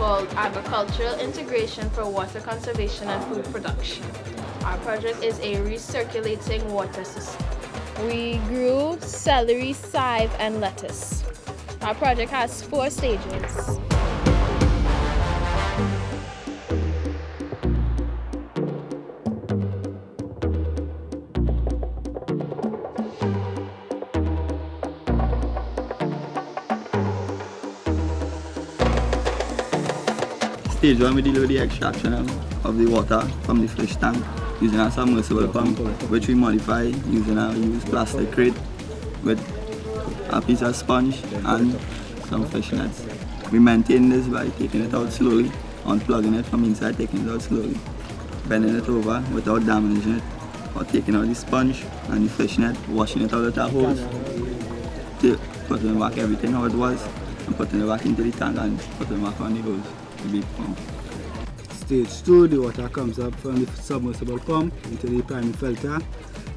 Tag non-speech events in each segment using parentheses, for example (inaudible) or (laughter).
called Agricultural Integration for Water Conservation and Food Production. Our project is a recirculating water system. We grew celery, chive, and lettuce. Our project has four stages. Stage 1 we deal with the extraction um, of the water from the fish tank using a submersible pump which we modify using a used plastic crate with a piece of sponge and some fish nets. We maintain this by taking it out slowly, unplugging it from inside, taking it out slowly, bending it over without damaging it, or taking out the sponge and the fish net, washing it out with our hose, putting back everything how it was, and putting it back into the tank and putting it back on the hose. Stage 2, the water comes up from the submersible pump into the primary filter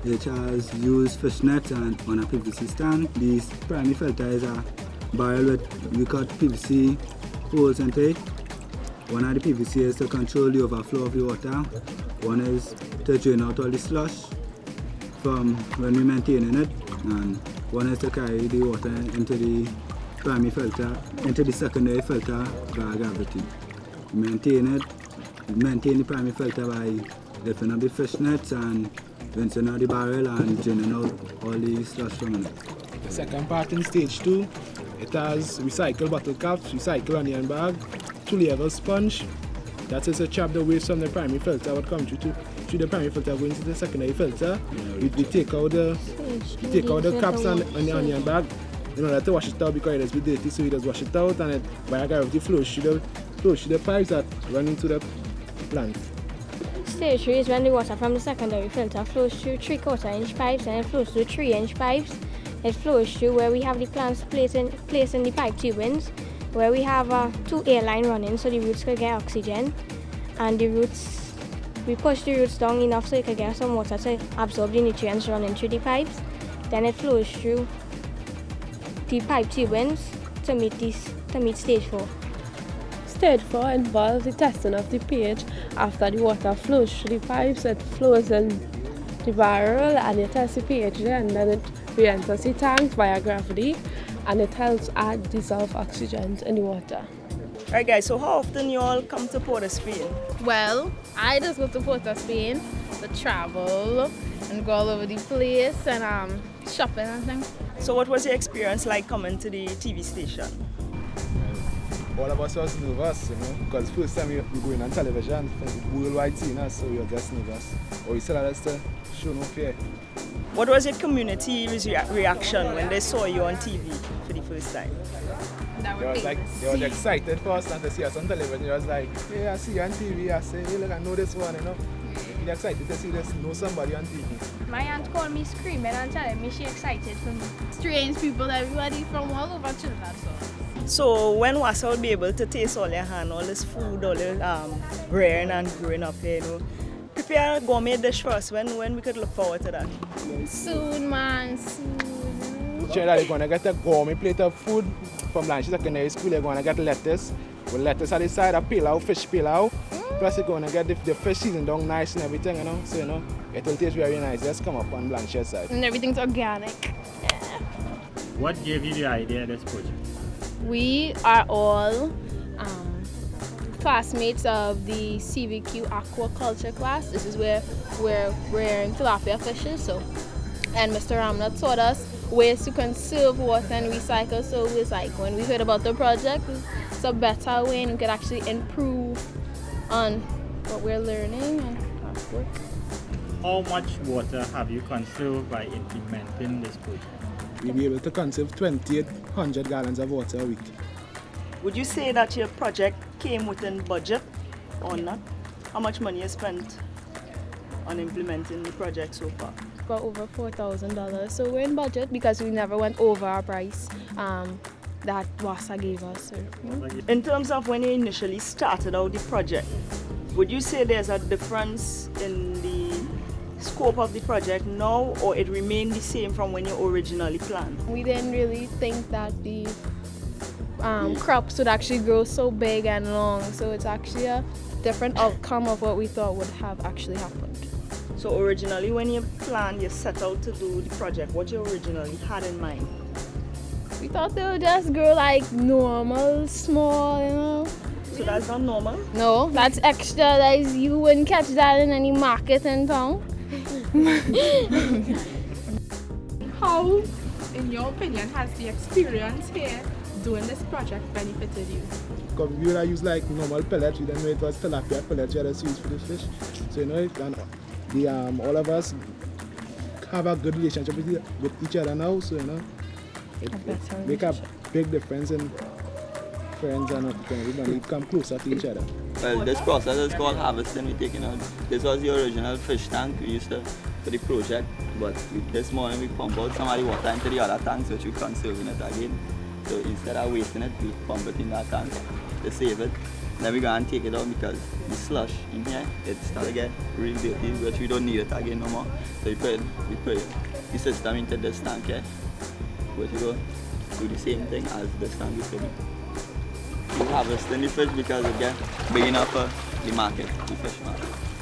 which has used fish nets and on a PVC stand. This primary filter is a barrel with we cut PVC holes into it. One of the PVC is to control the overflow of the water. One is to drain out all the slush from when we're maintaining it and one is to carry the water into the primary filter into the secondary filter by gravity. Maintain it, maintain the primary filter by lifting up the fish nets and rinsing out the barrel and draining out all the slush from it. The second part in stage two, it has recycled bottle caps, recycled onion bag, two level sponge. That is a trap the waste from the primary filter what comes through to the primary filter going into the secondary filter. We, we take out the we take out the caps and, and the onion bag you know, that to wash it out because it has been dirty, so you just wash it out and it by a gravity flows through the through the pipes that run into the plant. Stage 3 is when the water from the secondary filter flows through 3 quarter inch pipes and it flows through 3 inch pipes. It flows through where we have the plants placed in, placed in the pipe tubings, where we have uh, two air line running so the roots can get oxygen and the roots, we push the roots down enough so it can get some water to absorb the nutrients running through the pipes. Then it flows through the pipe tubings to meet this to meet stage 4. Stage 4 involves the testing of the pH after the water flows through the pipes, it flows in the barrel and it tests the pH there and then it re-enters the tank via gravity and it helps add dissolved oxygen in the water. Alright guys, so how often you all come to Port of Spain? Well, I just go to Port of Spain to travel and go all over the place and um, shopping and things. So what was your experience like coming to the TV station? All of us was nervous, you know, because first time we were going on television, worldwide scene, so we were just nervous. But we still had to show no fear. What was your community reaction when they saw you on TV for the first time? They was like, they was excited for us and to see us on television. They was like, hey, I see you on TV. I say, hey, look, I know this one, you know. Really excited to see this, know somebody on TV. My aunt called me screaming and telling me she excited for me. Strange people, everybody from all over Trinidad saw. So when was I be able to taste all your hand, all this food, all the um, rearing and growing up here, you know? Prepare a gourmet dish for us. When, when we could look forward to that? Soon, man, soon. Trinidad, they're going to get a gourmet plate of food from Blanchisseuse Secondary School. They're going to get lettuce. With lettuce at the side, a pilau, fish pilau. Plus, you're going to get the, the fish seasoned down nice and everything, you know. So, you know, it will taste very nice. Just come up on Blanche's side. And everything's organic. Yeah. What gave you the idea of this project? We are all um, classmates of the CVQ aquaculture class. This is where we're rearing tilapia fishes. So, and Mr. Ramna taught us ways to conserve water and recycle. So it was like when we heard about the project, it's a better way and we could actually improve on what we're learning and our work. How much water have you conserved by implementing this project? We'll be able to conserve 2,800 gallons of water a week. Would you say that your project came within budget or not? How much money you spent on implementing the project so far? About over $4,000. So we're in budget because we never went over our price um, that WASA gave us. In terms of when you initially started out the project, would you say there's a difference in the scope of the project now or it remained the same from when you originally planned? We didn't really think that the um, crops would actually grow so big and long, so it's actually a different outcome of what we thought would have actually happened. So originally when you planned, you set out to do the project, what you originally had in mind? We thought they would just grow like normal, small, you know. So that's not normal? No, that's extra. That is, you wouldn't catch that in any market in town. (laughs) How, in your opinion, has the experience here doing this project benefited you? Because we would have used like normal pellets, we didn't know it was tilapia pellets we had to use for the fish. So you know, it, and the, um, all of us have a good relationship with, with each other now, so you know, it, it make a big difference in friends and everybody come closer to each other. Well, this process is called harvesting. We taking out. This was the original fish tank we used to for the project, but we, this morning we pump out some of the water into the other tanks, which we conserving it again. So instead of wasting it, we pump it in that tank to save it. Then we go and take it out because the slush in here, it start to get real dirty, which we don't need it again no more. So we put, we put the system into this tank here, which go do the same thing as this tank is. We harvesting the fish because it get big enough for the market, the fish market.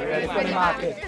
Supermarket.